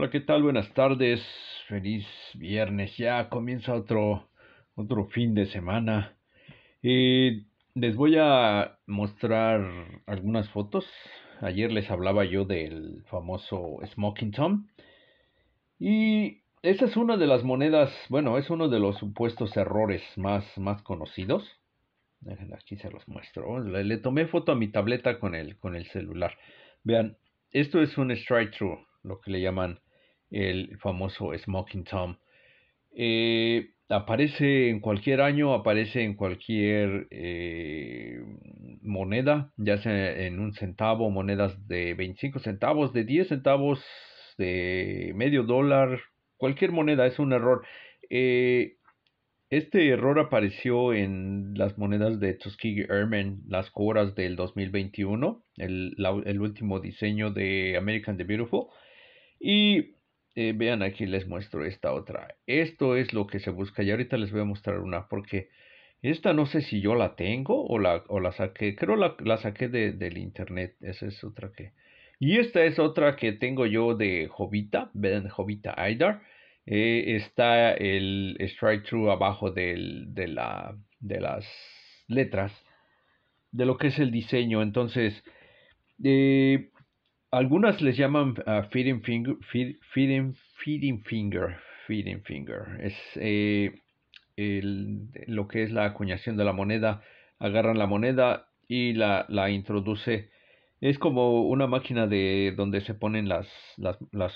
Hola, ¿qué tal? Buenas tardes. Feliz viernes. Ya comienza otro, otro fin de semana. Eh, les voy a mostrar algunas fotos. Ayer les hablaba yo del famoso Smoking Tom. Y esa es una de las monedas, bueno, es uno de los supuestos errores más, más conocidos. Aquí se los muestro. Le, le, tomé foto a mi tableta con el, con el celular. Vean, esto es un strike through, lo que le llaman el famoso Smoking Tom. Eh, aparece en cualquier año, aparece en cualquier eh, moneda, ya sea en un centavo, monedas de 25 centavos, de 10 centavos, de medio dólar, cualquier moneda es un error. Eh, este error apareció en las monedas de Tuskegee Airmen, las coras del 2021, el, el último diseño de American the Beautiful. Y eh, vean aquí les muestro esta otra. Esto es lo que se busca y ahorita les voy a mostrar una porque esta no sé si yo la tengo o la, o la saqué. Creo la, la saqué de, del internet. Esa es otra que... Y esta es otra que tengo yo de Jovita. Vean Jovita Aidar. Eh, está el strike through abajo del, de, la, de las letras. De lo que es el diseño. Entonces... Eh, algunas les llaman uh, feeding, finger, feed, feeding, finger, feeding finger. Es eh, lo que es la acuñación de la moneda. Agarran la moneda y la, introduce. Es como una máquina de donde se ponen las,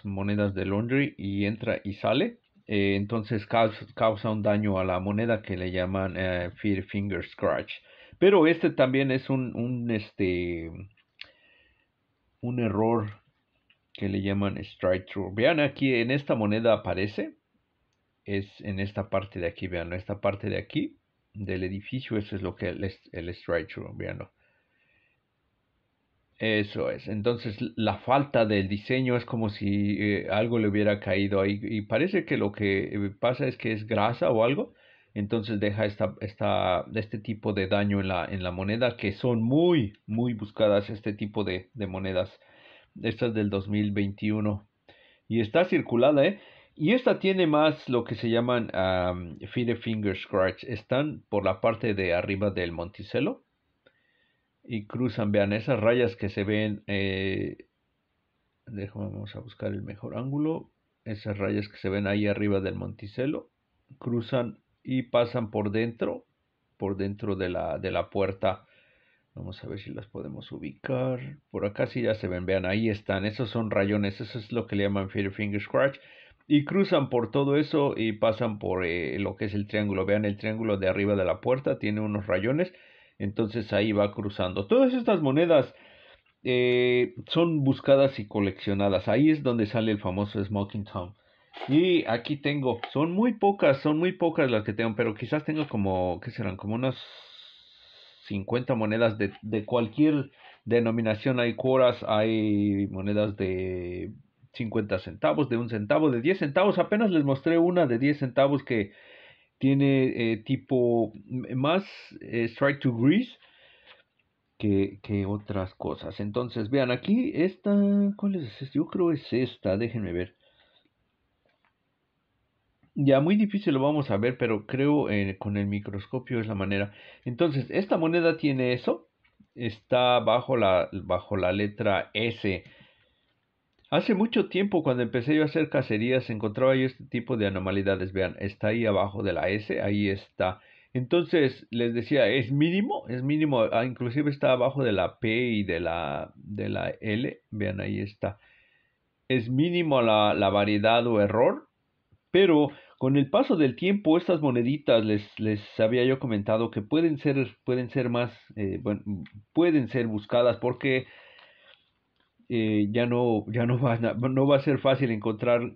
monedas de laundry y entra y sale. Eh, entonces causa, un daño a la moneda que le llaman feed finger scratch. Pero este también es un, un este un error que le llaman strike through. Vean aquí, en esta moneda aparece, es en esta parte de aquí, vean, esta parte de aquí del edificio, eso es lo que es el, strike through, veanlo. Eso es. Entonces la falta del diseño es como si eh, algo le hubiera caído ahí y parece que lo que eh, pasa es que es grasa o algo. Entonces deja esta, este tipo de daño en la, moneda que son muy, muy buscadas este tipo de, monedas. Esta es del 2021 y está circulada, ¿eh? Y esta tiene más lo que se llaman um, finger scratch. Están por la parte de arriba del Monticello y cruzan, vean esas rayas que se ven. Eh, vamos a buscar el mejor ángulo. Esas rayas que se ven ahí arriba del Monticello cruzan y pasan por dentro, por dentro de la, de la puerta. Vamos a ver si las podemos ubicar. Por acá sí ya se ven, vean, ahí están. Esos son rayones, eso es lo que le llaman Finger Scratch. Y cruzan por todo eso y pasan por eh, lo que es el triángulo. Vean el triángulo de arriba de la puerta, tiene unos rayones. Entonces ahí va cruzando. Todas estas monedas eh, son buscadas y coleccionadas. Ahí es donde sale el famoso Smoking Tom. Y aquí tengo, son muy pocas, son muy pocas las que tengo, pero quizás tengo como, ¿qué serán? Como unas 50 monedas de, de cualquier denominación. Hay cuoras, hay monedas de 50 centavos, de un centavo, de 10 centavos. Apenas les mostré una de 10 centavos que tiene eh, tipo más eh, strike to grease que, que, otras cosas. Entonces, vean aquí, esta, ¿cuál es? Yo creo es esta, déjenme ver. Ya muy difícil lo vamos a ver, pero creo eh, con el microscopio es la manera. Entonces, esta moneda tiene eso. Está bajo la, bajo la letra S. Hace mucho tiempo, cuando empecé yo a hacer cacerías, encontraba yo este tipo de anomalidades. Vean, está ahí abajo de la S, ahí está. Entonces, les decía, es mínimo, es mínimo. Ah, inclusive está abajo de la P y de la, de la L. Vean, ahí está. Es mínimo la, la variedad o error, pero con el paso del tiempo, estas moneditas les, les había yo comentado que pueden ser, pueden ser más, eh, pueden ser buscadas porque eh, ya no, ya no va, no va a ser fácil encontrar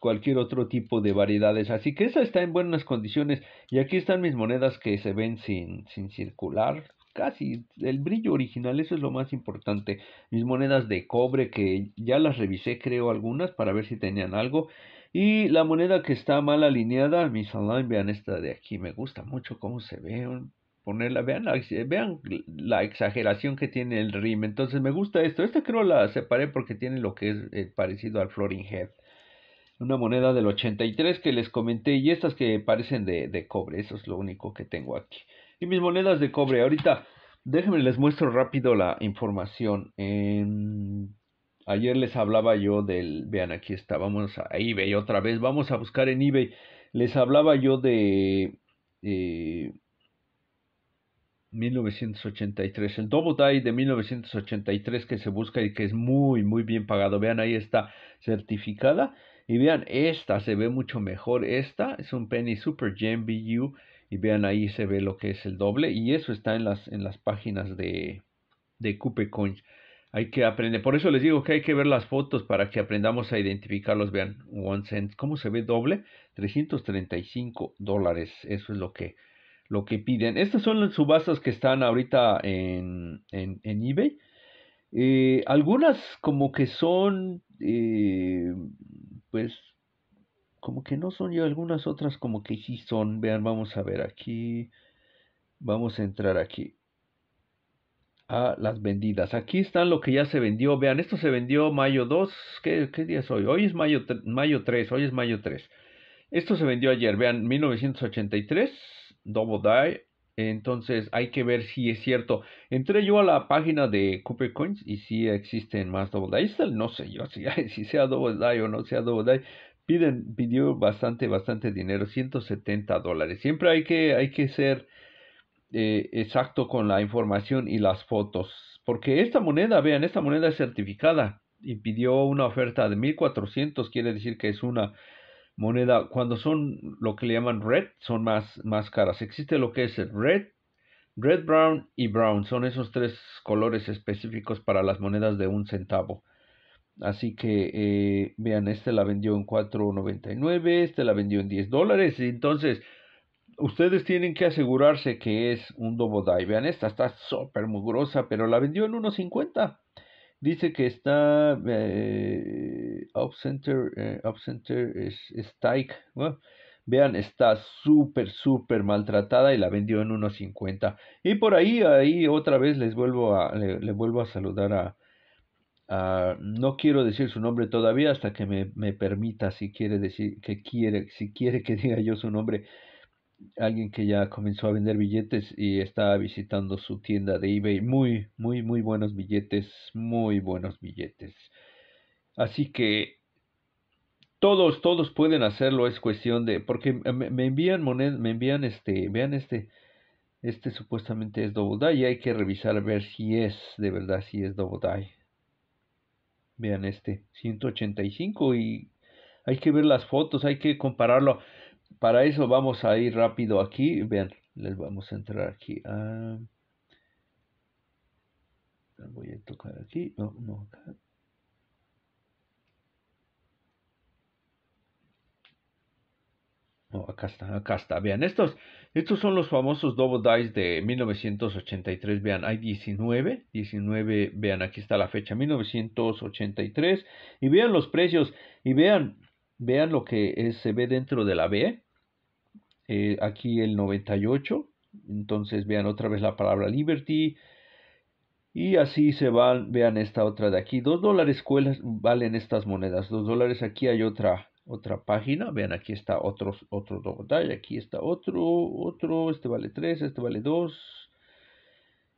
cualquier otro tipo de variedades. Así que esa está en buenas condiciones. Y aquí están mis monedas que se ven sin, sin circular. Casi el brillo original, eso es lo más importante. Mis monedas de cobre que ya las revisé, creo algunas, para ver si tenían algo. Y la moneda que está mal alineada, mi salón, vean esta de aquí, me gusta mucho cómo se ve. Ponerla, vean la, vean la exageración que tiene el rim. Entonces me gusta esto. Esta creo la separé porque tiene lo que es eh, parecido al floating head. una moneda del 83 que les comenté y estas que parecen de, de cobre, eso es lo único que tengo aquí. Y mis monedas de cobre, ahorita déjenme les muestro rápido la información. En Ayer les hablaba yo del, vean aquí está, vamos a eBay otra vez, vamos a buscar en eBay. Les hablaba yo de 1983, eh, el Double Die de 1983 que se busca y que es muy, muy bien pagado. Vean, ahí está certificada. Y vean, esta se ve mucho mejor. Esta es un Penny Super Gem BU. Y vean, ahí se ve lo que es el doble. Y eso está en las, en las páginas de, de Coins. Hay que aprender. Por eso les digo que hay que ver las fotos para que aprendamos a identificarlos. Vean, one cent. ¿Cómo se ve doble? 335 dólares. Eso es lo que, lo que piden. Estas son las subastas que están ahorita en, en, en eBay. Eh, algunas como que son, eh, pues, como que no son yo. Algunas otras como que sí son. Vean, vamos a ver aquí. Vamos a entrar aquí a las vendidas. Aquí están lo que ya se vendió. Vean, esto se vendió mayo 2. ¿Qué, día es hoy? Hoy es mayo, mayo 3. Hoy es mayo 3. Esto se vendió ayer. Vean, 1983. Double Die. Entonces hay que ver si es cierto. Entré yo a la página de Cooper Coins y si existen más Double Die. no sé yo si, si sea Double Die o no sea Double Die. Piden, pidió bastante, bastante dinero. 170 dólares. Siempre hay que, hay que ser eh, exacto con la información y las fotos. Porque esta moneda, vean, esta moneda es certificada y pidió una oferta de 1400, quiere decir que es una moneda, cuando son lo que le llaman red, son más, más caras. Existe lo que es el red, red, brown y brown, son esos tres colores específicos para las monedas de un centavo. Así que eh, vean, este la vendió en 4.99, este la vendió en 10 dólares. Entonces, ustedes tienen que asegurarse que es un die. Vean, esta está súper mugrosa, pero la vendió en 1.50. Dice que está eh, Up Center, eh, Center es, vean, está súper, súper maltratada y la vendió en 1.50. Y por ahí, ahí otra vez les vuelvo a, le, vuelvo a saludar a, a, no quiero decir su nombre todavía hasta que me, me permita si quiere decir que quiere, si quiere que diga yo su nombre alguien que ya comenzó a vender billetes y está visitando su tienda de eBay. Muy, muy, muy buenos billetes, muy buenos billetes. Así que todos, todos pueden hacerlo, es cuestión de, porque me, envían monedas, me envían este, vean este, este supuestamente es double die y hay que revisar a ver si es, de verdad, si es double die. Vean este, 185 y hay que ver las fotos, hay que compararlo para eso vamos a ir rápido aquí. Vean, les vamos a entrar aquí. voy a tocar aquí. No, no, acá. No, acá está, acá está. Vean, estos, estos son los famosos double dice de 1983. Vean, hay 19, 19, vean, aquí está la fecha, 1983. Y vean los precios y vean, vean lo que se ve dentro de la B. Eh, aquí el 98. Entonces vean otra vez la palabra Liberty. Y así se van, vean esta otra de aquí. Dos dólares valen estas monedas. Dos dólares. Aquí hay otra, otra página. Vean, aquí está otro, otro dólar. Aquí está otro, otro. Este vale 3, este vale 2.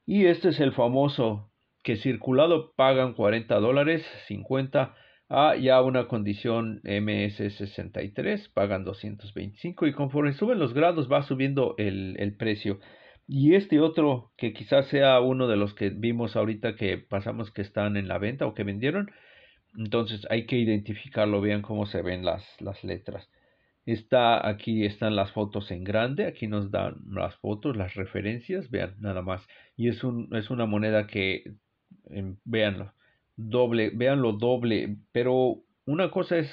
Y este es el famoso que circulado pagan 40 dólares, 50 a ya una condición MS63, pagan 225 y conforme suben los grados va subiendo el, el, precio. Y este otro, que quizás sea uno de los que vimos ahorita que pasamos que están en la venta o que vendieron, entonces hay que identificarlo, vean cómo se ven las, las letras. Está aquí están las fotos en grande, aquí nos dan las fotos, las referencias, vean nada más. Y es, un, es una moneda que, veanlo, doble, veanlo doble, pero una cosa es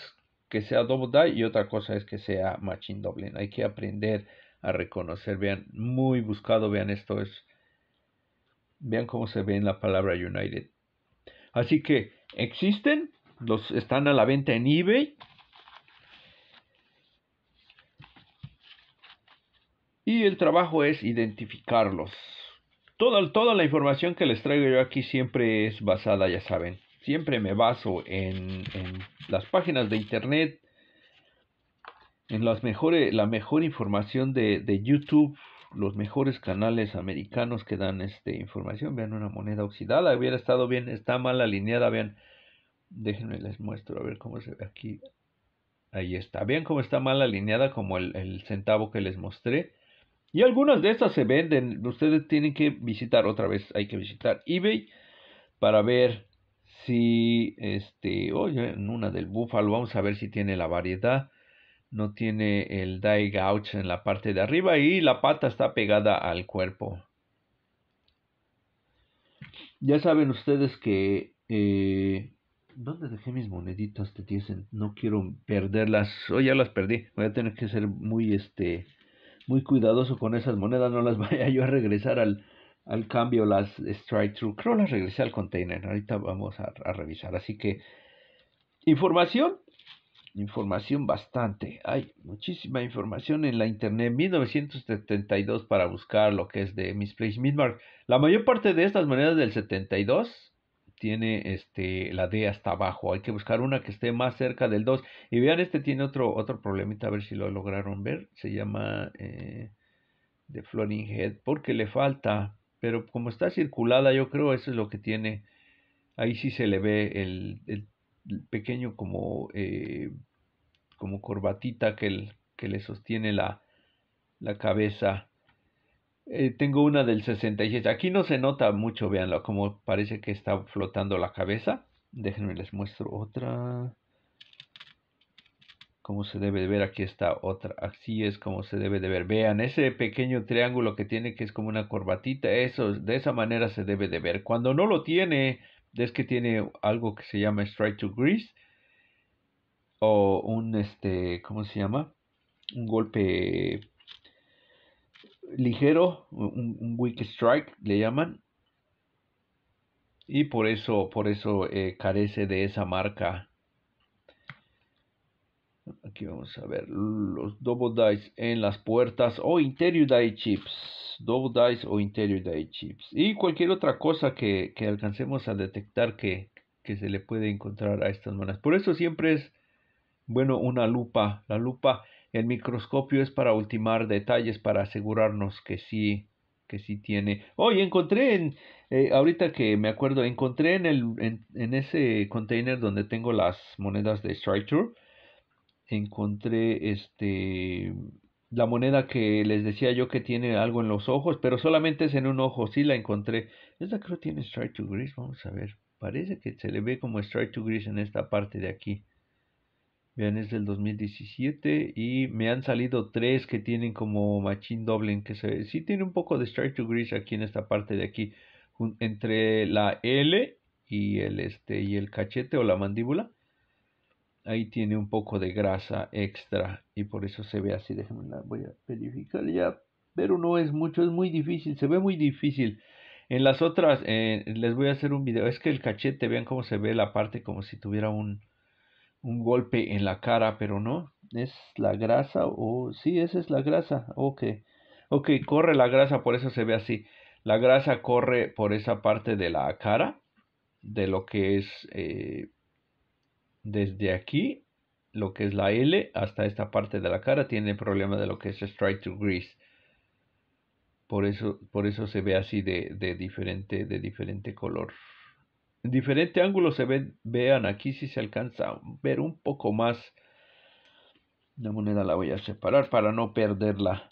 que sea double die y otra cosa es que sea machine doble. Hay que aprender a reconocer, vean, muy buscado, vean esto es, vean cómo se ve en la palabra United. Así que existen, los están a la venta en eBay. Y el trabajo es identificarlos. Toda, la información que les traigo yo aquí siempre es basada, ya saben, siempre me baso en, las páginas de internet en las mejores, la mejor información de, de YouTube, los mejores canales americanos que dan este información. Vean una moneda oxidada, hubiera estado bien, está mal alineada, vean. Déjenme les muestro a ver cómo se ve aquí. Ahí está. Vean cómo está mal alineada como el centavo que les mostré. Y algunas de estas se venden. Ustedes tienen que visitar otra vez. Hay que visitar eBay para ver si este, oye, en una del búfalo, vamos a ver si tiene la variedad. No tiene el die gouge en la parte de arriba y la pata está pegada al cuerpo. Ya saben ustedes que eh, ¿Dónde dejé mis moneditas te dicen? No quiero perderlas. Oh, ya las perdí. Voy a tener que ser muy, este, muy cuidadoso con esas monedas. No las vaya yo a regresar al, al cambio, las strike through. Creo las regresé al container. Ahorita vamos a, revisar. Así que, información. Información bastante. Hay muchísima información en la internet. 1972 para buscar lo que es de Misplaced Midmark. La mayor parte de estas monedas del 72 tiene este, la D hasta abajo. Hay que buscar una que esté más cerca del 2. Y vean, este tiene otro, otro problemita, a ver si lo lograron ver. Se llama eh, The Floating Head, porque le falta. Pero como está circulada, yo creo eso es lo que tiene. Ahí sí se le ve el, el, pequeño como, eh, como corbatita que, que le sostiene la, la cabeza eh, tengo una del 66. Aquí no se nota mucho, véanlo, como parece que está flotando la cabeza. Déjenme les muestro otra. Como se debe de ver, aquí está otra. Así es como se debe de ver. Vean, ese pequeño triángulo que tiene que es como una corbatita. Eso, de esa manera se debe de ver. Cuando no lo tiene, es que tiene algo que se llama strike to grease. O un, este, ¿cómo se llama? Un golpe ligero, un, weak strike le llaman. Y por eso, por eso eh, carece de esa marca. Aquí vamos a ver los double dice en las puertas o interior die chips. Double dice o interior die chips. Y cualquier otra cosa que, que alcancemos a detectar que, que se le puede encontrar a estas monedas. Por eso siempre es bueno una lupa. La lupa el microscopio es para ultimar detalles, para asegurarnos que sí, que sí tiene. Oye, encontré en, eh, ahorita que me acuerdo, encontré en, el, en, ese container donde tengo las monedas de Striker, encontré este la moneda que les decía yo que tiene algo en los ojos, pero solamente es en un ojo, sí la encontré. Esta creo tiene Strike to Grease, vamos a ver. Parece que se le ve como Strike to Grease en esta parte de aquí. Vean, es del 2017 y me han salido tres que tienen como machine doubling que se sí tiene un poco de strike to grease aquí en esta parte de aquí entre la L y el este y el cachete o la mandíbula. Ahí tiene un poco de grasa extra y por eso se ve así. Déjenme la voy a verificar ya, pero no es mucho, es muy difícil, se ve muy difícil. En las otras eh, les voy a hacer un video. Es que el cachete, vean cómo se ve la parte como si tuviera un un golpe en la cara, pero no, es la grasa o sí, esa es la grasa, ok, ok, corre la grasa, por eso se ve así, la grasa corre por esa parte de la cara, de lo que es eh, desde aquí, lo que es la L, hasta esta parte de la cara, tiene problema de lo que es strike to grease. Por eso, por eso se ve así de, de diferente, de diferente color. En diferente ángulo se ven, vean aquí si se alcanza a ver un poco más. La moneda la voy a separar para no perderla.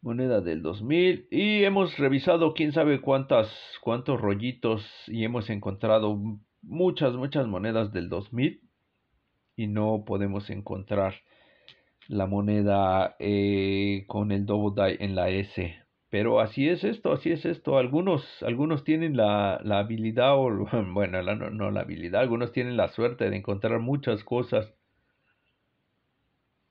Moneda del 2000 y hemos revisado quién sabe cuántas cuántos rollitos y hemos encontrado muchas muchas monedas del 2000 y no podemos encontrar la moneda eh, con el double die en la S pero así es esto, así es esto. Algunos, algunos tienen la, la habilidad, o bueno, no, no la habilidad, algunos tienen la suerte de encontrar muchas cosas.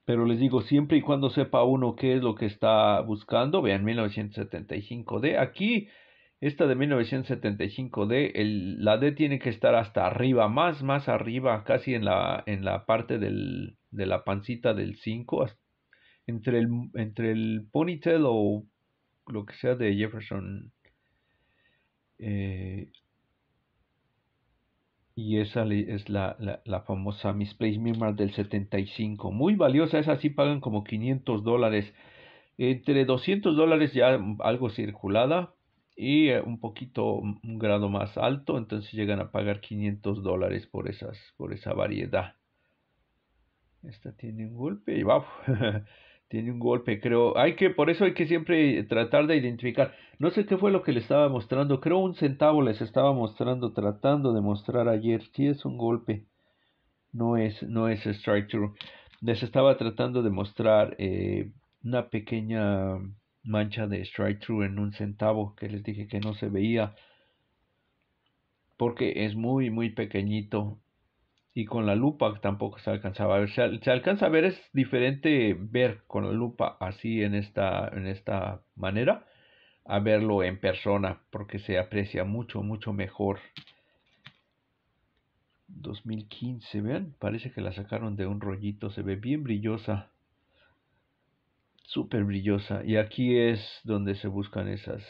Pero les digo, siempre y cuando sepa uno qué es lo que está buscando, vean 1975D. Aquí, esta de 1975D, el, la D tiene que estar hasta arriba, más, más arriba, casi en la, en la parte del, de la pancita del 5, entre el, entre el ponytail o lo que sea de Jefferson. Eh, Y esa es la, la, famosa Misplaced Mirror del 75. Muy valiosa, esa sí pagan como 500 dólares. Entre 200 dólares ya algo circulada y eh, un poquito, un grado más alto, entonces llegan a pagar 500 dólares por, esas, por esa variedad. Esta tiene un golpe y wow, tiene un golpe, creo. Hay que, por eso hay que siempre tratar de identificar. No sé qué fue lo que le estaba mostrando. Creo un centavo les estaba mostrando, tratando de mostrar ayer. Sí es un golpe. No es, no es strike through. Les estaba tratando de mostrar eh, una pequeña mancha de strike through en un centavo que les dije que no se veía porque es muy muy pequeñito y con la lupa tampoco se alcanzaba a ver. Se, alcanza a ver, es diferente ver con la lupa así en esta, en esta manera a verlo en persona porque se aprecia mucho, mucho mejor. 2015, vean, parece que la sacaron de un rollito, se ve bien brillosa, súper brillosa. Y aquí es donde se buscan esas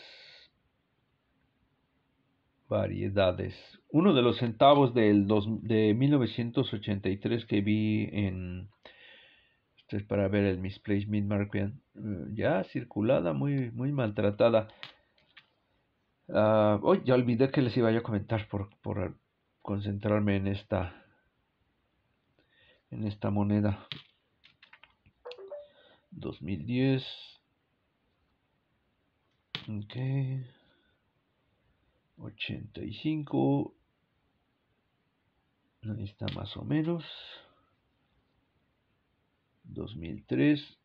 variedades. Uno de los centavos del de 1983 que vi en... Esto es para ver el misplaced mid eh, ya circulada, muy, muy maltratada. Uh, ya olvidé que les iba a comentar por, por concentrarme en esta en esta moneda 2010 ok 85 ahí está más o menos. 2003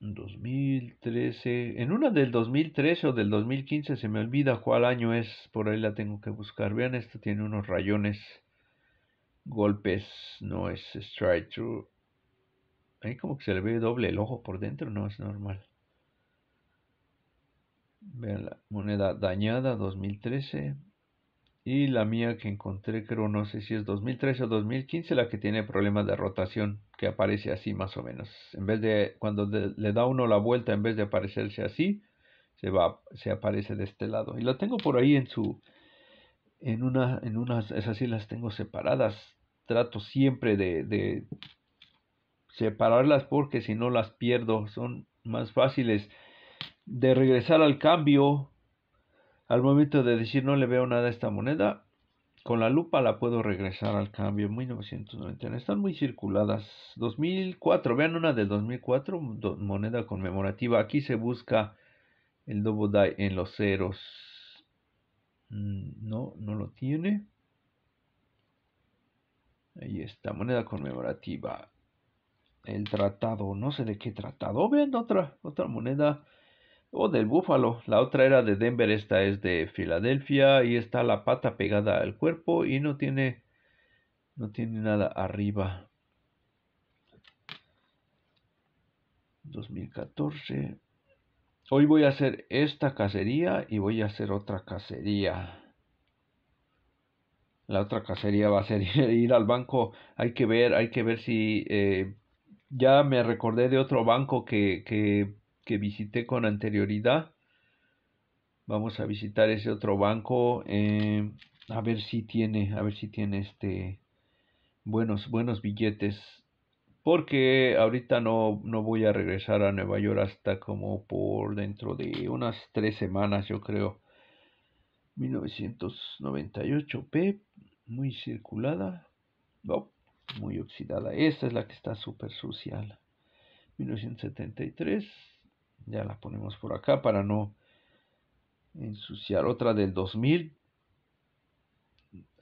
2013 en una del 2013 o del 2015 se me olvida cuál año es. Por ahí la tengo que buscar. Vean esto tiene unos rayones. Golpes no es strike through. Ahí como que se le ve doble el ojo por dentro no es normal Vean la moneda dañada 2013. Y la mía que encontré, creo, no sé si es 2013 o 2015, la que tiene problemas de rotación, que aparece así más o menos. En vez de, cuando le da uno la vuelta, en vez de aparecerse así, se va, se aparece de este lado. Y la tengo por ahí en su, en una, en unas, esas sí las tengo separadas. Trato siempre de, de separarlas porque si no las pierdo, son más fáciles de regresar al cambio, al momento de decir no le veo nada a esta moneda, con la lupa la puedo regresar al cambio. 1990. Están muy circuladas. 2004. Vean una de 2004. Moneda conmemorativa. Aquí se busca el double die en los ceros. Mm, no, no lo tiene. Ahí está. Moneda conmemorativa. El tratado. No sé de qué tratado. Vean otra, otra moneda o del búfalo. La otra era de Denver, esta es de Filadelfia y está la pata pegada al cuerpo y no tiene no tiene nada arriba. 2014. Hoy voy a hacer esta cacería y voy a hacer otra cacería. La otra cacería va a ser ir, al banco. Hay que ver, hay que ver si eh, ya me recordé de otro banco que, que que visité con anterioridad. Vamos a visitar ese otro banco. Eh, a ver si tiene, a ver si tiene este buenos, buenos billetes. Porque ahorita no, no voy a regresar a Nueva York hasta como por dentro de unas tres semanas, yo creo. 1998P, muy circulada. muy oxidada. Esta es la que está súper sucia. 1973 ya la ponemos por acá para no ensuciar. Otra del 2000.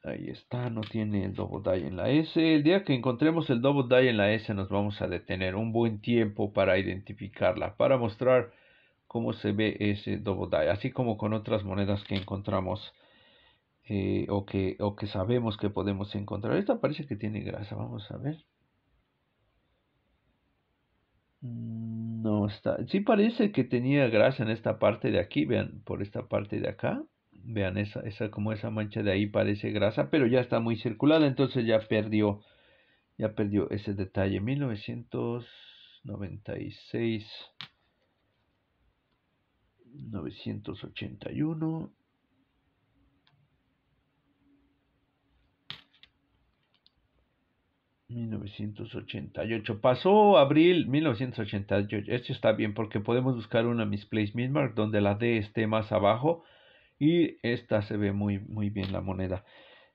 Ahí está, no tiene el double die en la S. El día que encontremos el double die en la S nos vamos a detener un buen tiempo para identificarla, para mostrar cómo se ve ese double die, así como con otras monedas que encontramos eh, o, que, o que sabemos que podemos encontrar. Esta parece que tiene grasa, vamos a ver. Mm, no está. Sí parece que tenía grasa en esta parte de aquí. Vean, por esta parte de acá. Vean esa, esa como esa mancha de ahí parece grasa, pero ya está muy circulada, entonces ya perdió, ya perdió ese detalle. 1996, 981. 1988. Pasó abril 1988. Esto está bien porque podemos buscar una misplaced Midmark donde la D esté más abajo y esta se ve muy, muy bien la moneda.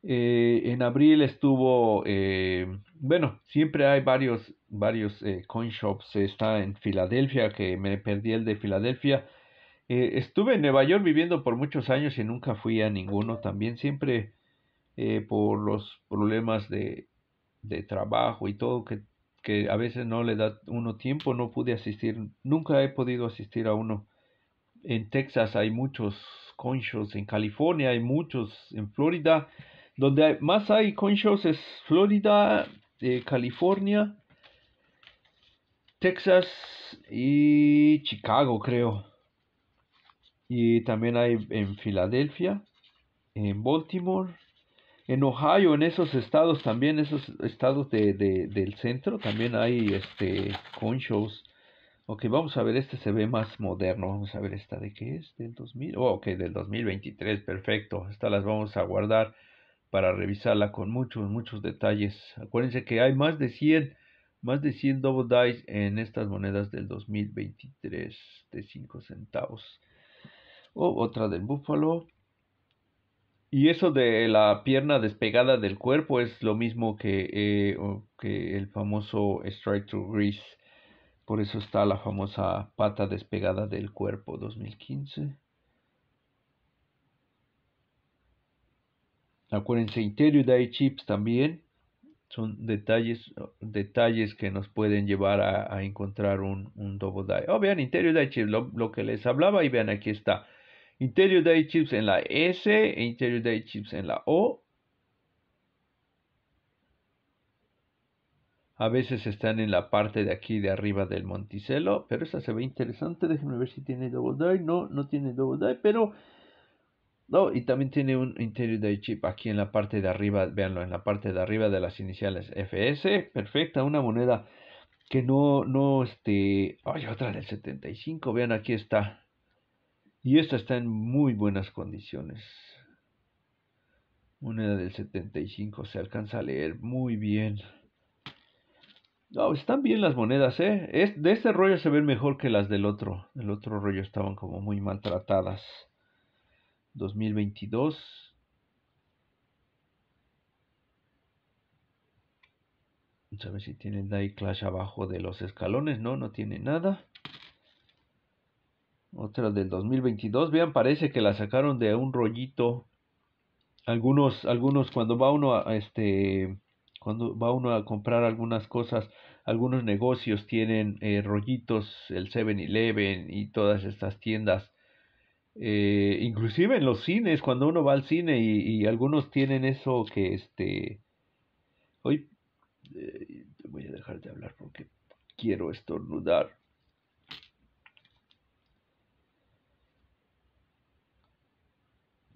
Eh, en abril estuvo, eh, bueno, siempre hay varios, varios eh, coin shops. Está en Filadelfia, que me perdí el de Filadelfia. estuve en Nueva York viviendo por muchos años y nunca fui a ninguno. También siempre por los problemas de, de trabajo y todo, que, que, a veces no le da uno tiempo, no pude asistir. Nunca he podido asistir a uno. En Texas hay muchos coin shows, en California hay muchos, en Florida donde más hay shows es Florida, eh, California, Texas y Chicago, creo. Y también hay en Filadelfia, en Baltimore, en Ohio, en esos estados también, esos estados de, del centro, también hay este shows. Ok, vamos a ver, este se ve más moderno. Vamos a ver esta de qué es, del 2000. Oh, ok, del 2023, perfecto. Estas las vamos a guardar para revisarla con muchos, muchos detalles. Acuérdense que hay más de 100, más de 100 double dice en estas monedas del 2023 de 5 centavos. O otra del búfalo. Y eso de la pierna despegada del cuerpo es lo mismo que, eh, que el famoso strike to grease. Por eso está la famosa pata despegada del cuerpo 2015. Acuérdense, Interior Chips también son detalles, detalles que nos pueden llevar a, encontrar un, un, double die. Oh, vean, Interior Die Chips, lo, que les hablaba y vean, aquí está. Interior Die Chips en la S e Interior Die Chips en la O. A veces están en la parte de aquí de arriba del Monticello, pero esta se ve interesante. Déjenme ver si tiene double die. No, no tiene double die, pero no, y también tiene un interior de chip aquí en la parte de arriba, véanlo, en la parte de arriba de las iniciales FS, perfecta, una moneda que no, no, este, ay, otra del 75, vean, aquí está. Y esta está en muy buenas condiciones. Moneda del 75, se alcanza a leer muy bien. No, están bien las monedas, ¿eh? Es, de este rollo se ven mejor que las del otro. El otro rollo estaban como muy maltratadas. 2022. Vamos a ver si tiene el Die Clash abajo de los escalones. No, no tiene nada. Otra del 2022. Vean, parece que la sacaron de un rollito. Algunos, algunos cuando va uno a este, cuando va uno a comprar algunas cosas, algunos negocios tienen eh, rollitos, el 7-Eleven y todas estas tiendas eh, inclusive en los cines, cuando uno va al cine y, algunos tienen eso que este... Hoy eh, voy a dejar de hablar porque quiero estornudar.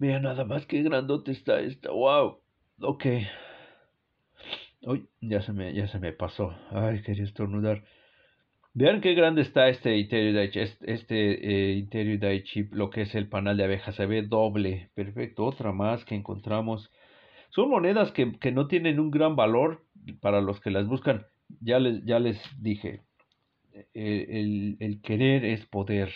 Vea nada más que grandote está esta. Wow. Ok. Uy, ya se me, ya se me pasó. Ay, quería estornudar. Vean qué grande está este interior este, este interior chip, lo que es el panal de abeja, se ve doble, perfecto, otra más que encontramos. Son monedas que, que no tienen un gran valor para los que las buscan. Ya les, ya les dije, eh, el, el querer es poder.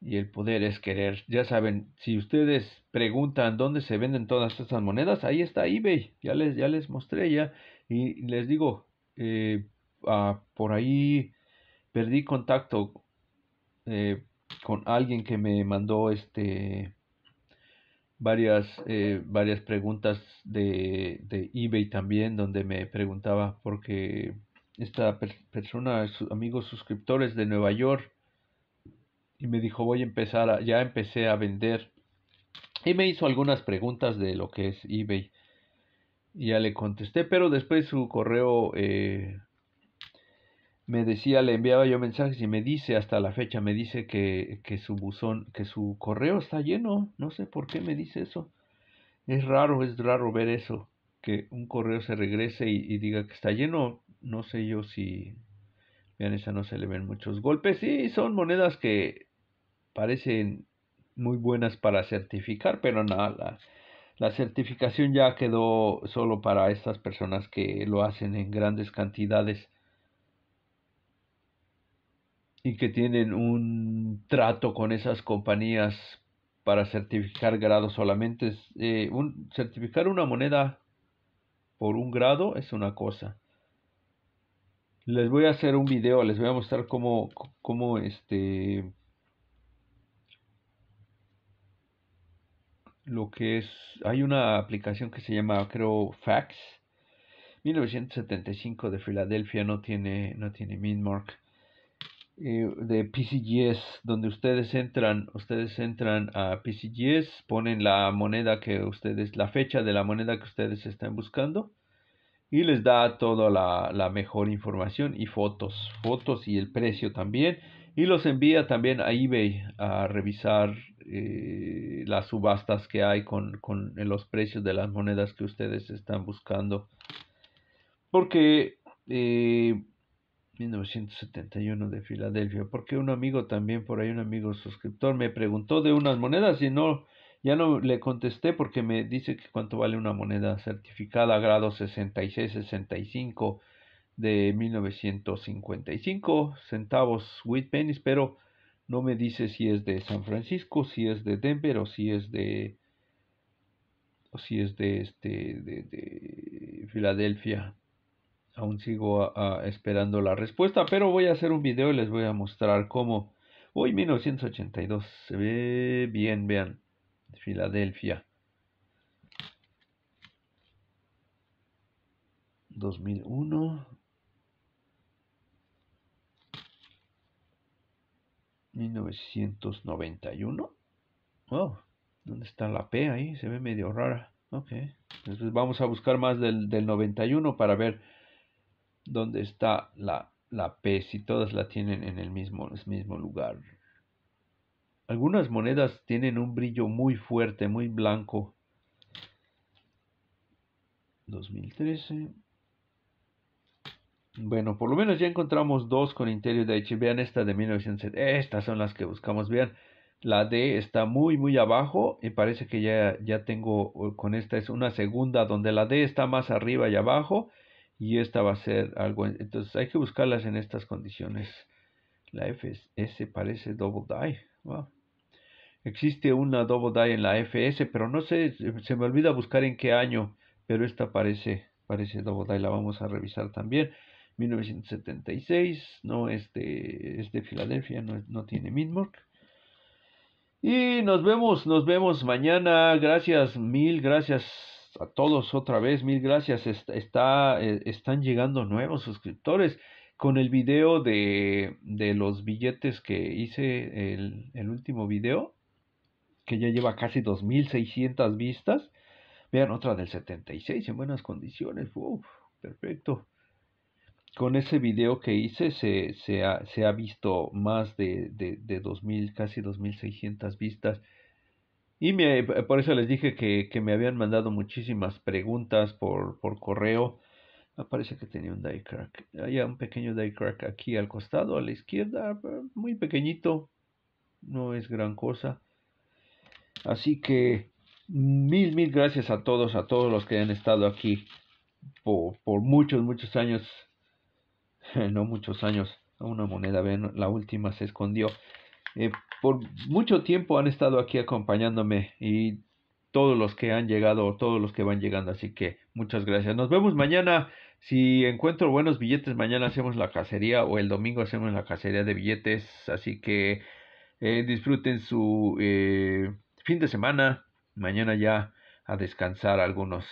Y el poder es querer. Ya saben, si ustedes preguntan dónde se venden todas estas monedas, ahí está eBay. Ya les, ya les mostré ya. Y les digo, eh, Ah, por ahí perdí contacto eh, con alguien que me mandó este varias eh, varias preguntas de, de, eBay también donde me preguntaba porque esta persona sus amigos suscriptores de Nueva York y me dijo voy a empezar a, ya empecé a vender y me hizo algunas preguntas de lo que es eBay y ya le contesté pero después su correo eh, me decía, le enviaba yo mensajes y me dice hasta la fecha, me dice que, que su buzón, que su correo está lleno. No sé por qué me dice eso. Es raro, es raro ver eso, que un correo se regrese y, diga que está lleno. No sé yo si, vean, esa no se le ven muchos golpes. Sí, son monedas que parecen muy buenas para certificar, pero nada, La certificación ya quedó solo para estas personas que lo hacen en grandes cantidades y que tienen un trato con esas compañías para certificar grados solamente. Eh, un, certificar una moneda por un grado es una cosa. Les voy a hacer un video, les voy a mostrar cómo, cómo este lo que es, hay una aplicación que se llama, creo, Fax. 1975 de Filadelfia no tiene, no tiene Minmark. Eh, de PCGS, donde ustedes entran, ustedes entran a PCGS, ponen la moneda que ustedes, la fecha de la moneda que ustedes están buscando y les da toda la, la mejor información y fotos, fotos y el precio también y los envía también a eBay a revisar eh, las subastas que hay con, con, los precios de las monedas que ustedes están buscando. Porque eh, 1971 de Filadelfia, porque un amigo también, por ahí un amigo suscriptor, me preguntó de unas monedas y no, ya no le contesté porque me dice que cuánto vale una moneda certificada grado 66, 65 de 1955 centavos with pennies, pero no me dice si es de San Francisco, si es de Denver o si es de o si es de este de, de Filadelfia. Aún sigo esperando la respuesta, pero voy a hacer un video y les voy a mostrar cómo hoy 1982 se ve bien, vean, Filadelfia. 2001 1991. Oh, ¿dónde está la P ahí? Se ve medio rara. Ok. Entonces vamos a buscar más del, del 91 para ver dónde está la, la P, si todas la tienen en el mismo, el mismo lugar. Algunas monedas tienen un brillo muy fuerte, muy blanco. 2013. Bueno, por lo menos ya encontramos dos con interior de H. Vean esta de 1970. Estas son las que buscamos. Vean, la D está muy, muy abajo. Y parece que ya, ya tengo con esta es una segunda donde la D está más arriba y abajo. Y esta va a ser algo. Entonces hay que buscarlas en estas condiciones. La FS parece double die. Existe una double die en la FS, pero no sé, se me olvida buscar en qué año. Pero esta parece, parece double die. La vamos a revisar también. 1976, no es de, es de Filadelfia, no, no tiene Midmark. Y nos vemos, nos vemos mañana. Gracias, mil gracias a todos otra vez, mil gracias. Está, eh, están llegando nuevos suscriptores con el video de, de los billetes que hice el, el, último video, que ya lleva casi 2600 vistas. Vean otra del 76 en buenas condiciones. Perfecto con ese video que hice se, se, ha, se ha, visto más de, de, de 2000, casi 2600 vistas. Y me, por eso les dije que, que, me habían mandado muchísimas preguntas por, por correo. Parece que tenía un die crack. Hay un pequeño die crack aquí al costado, a la izquierda, muy pequeñito. No es gran cosa. Así que mil, mil gracias a todos, a todos los que han estado aquí por, por muchos, muchos años no muchos años, una moneda, ven, la última se escondió. Eh, por mucho tiempo han estado aquí acompañándome y todos los que han llegado, todos los que van llegando, así que muchas gracias. Nos vemos mañana. Si encuentro buenos billetes, mañana hacemos la cacería o el domingo hacemos la cacería de billetes, así que eh, disfruten su eh, fin de semana. Mañana ya a descansar algunos